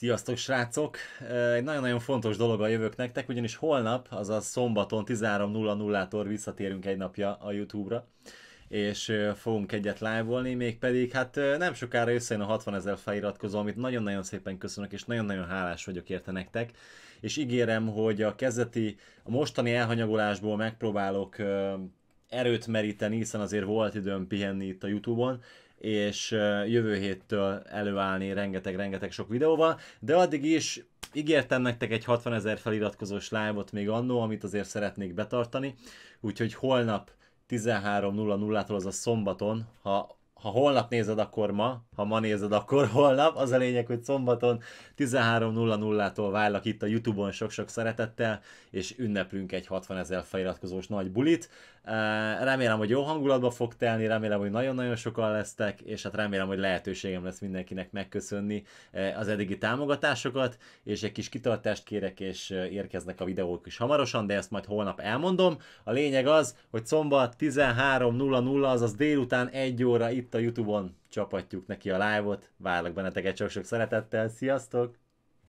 Sziasztok srácok! Egy nagyon-nagyon fontos dolog a jövök nektek, ugyanis holnap, azaz szombaton 13.00-tól visszatérünk egy napja a Youtube-ra, és fogunk egyet live-olni, mégpedig hát nem sokára összejön a 60 ezer feliratkozó, amit nagyon-nagyon szépen köszönök, és nagyon-nagyon hálás vagyok érte nektek, és ígérem, hogy a kezdeti, a mostani elhanyagolásból megpróbálok erőt meríteni, hiszen azért volt időm pihenni itt a Youtube-on, és jövő héttől előállni rengeteg-rengeteg sok videóval, de addig is ígértem nektek egy 60 ezer feliratkozós live-ot még annó, amit azért szeretnék betartani, úgyhogy holnap 13.00-tól, az a szombaton, ha ha holnap nézed, akkor ma, ha ma nézed, akkor holnap. Az a lényeg, hogy szombaton 13.00-tól várlak itt a Youtube-on sok-sok szeretettel, és ünneplünk egy 60 ezer feliratkozós nagy bulit. Remélem, hogy jó hangulatba fog telni, remélem, hogy nagyon-nagyon sokan lesztek, és hát remélem, hogy lehetőségem lesz mindenkinek megköszönni az eddigi támogatásokat, és egy kis kitartást kérek, és érkeznek a videók is hamarosan, de ezt majd holnap elmondom. A lényeg az, hogy szombat 13.00, azaz délután egy óra itt a Youtube-on csapatjuk neki a live-ot. Várlak benneteket sok-sok szeretettel, sziasztok!